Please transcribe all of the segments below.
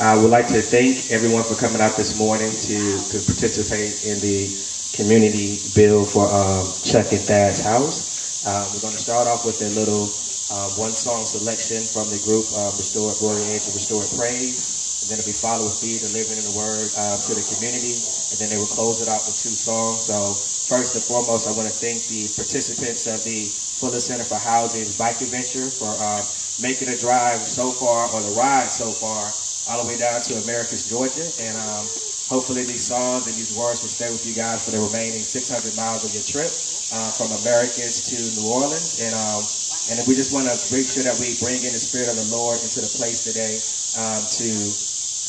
I would like to thank everyone for coming out this morning to, to participate in the community bill for um, Chuck and Thad's house. Uh, we're going to start off with a little uh, one song selection from the group uh, Restored Glory Age and Restored Praise. And then it'll be followed with delivering in the word uh, to the community. And then they will close it out with two songs. So first and foremost, I want to thank the participants of the Fuller Center for Housing's bike adventure for uh, making a drive so far or the ride so far all the way down to Americus, Georgia. And um, hopefully these songs and these words will stay with you guys for the remaining 600 miles of your trip uh, from Americus to New Orleans. And um, and we just want to make sure that we bring in the Spirit of the Lord into the place today um, to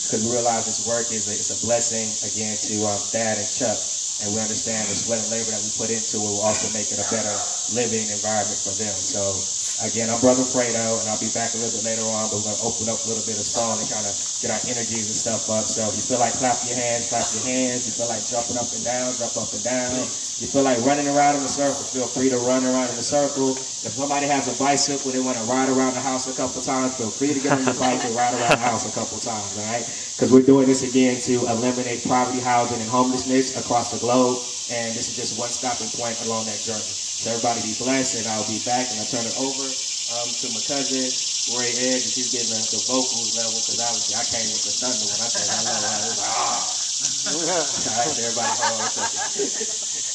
because we realize this work is a, it's a blessing again to um, Thad and Chuck. And we understand the sweat and labor that we put into it will also make it a better living environment for them. So Again, I'm Brother Fredo, and I'll be back a little bit later on, but we're going to open up a little bit of song and kind of get our energies and stuff up. So if you feel like clap your hands, clap your hands. If you feel like jumping up and down, jump up and down. If you feel like running around in a circle, feel free to run around in a circle. If somebody has a bicycle, they want to ride around the house a couple times, feel free to get on your bike and ride around the house a couple times, all right? Because we're doing this again to eliminate poverty, housing, and homelessness across the globe. And this is just one stopping point along that journey. So everybody be blessed, and I'll be back, and I'll turn it over um, to my cousin, Roy Edge, and she's getting the, the vocals level, because obviously I came with the thunder when I said hello. I was like, ah. All right, everybody hold on a second.